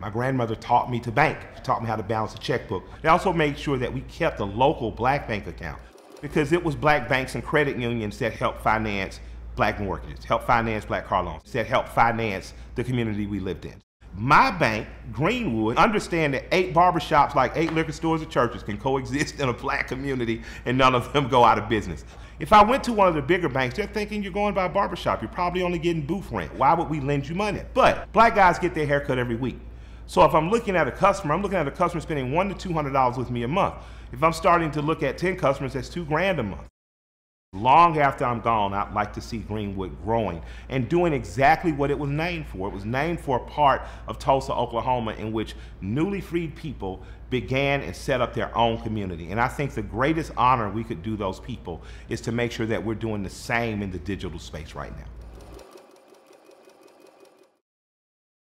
My grandmother taught me to bank, she taught me how to balance a checkbook. They also made sure that we kept a local black bank account because it was black banks and credit unions that helped finance black mortgages, helped finance black car loans, that helped finance the community we lived in. My bank, Greenwood, understand that eight barbershops, like eight liquor stores or churches, can coexist in a black community and none of them go out of business. If I went to one of the bigger banks, they're thinking you're going by a barbershop. You're probably only getting booth rent. Why would we lend you money? But black guys get their haircut every week. So if I'm looking at a customer, I'm looking at a customer spending one to two hundred dollars with me a month. If I'm starting to look at 10 customers, that's two grand a month. Long after I'm gone, I'd like to see Greenwood growing and doing exactly what it was named for. It was named for a part of Tulsa, Oklahoma, in which newly freed people began and set up their own community. And I think the greatest honor we could do those people is to make sure that we're doing the same in the digital space right now.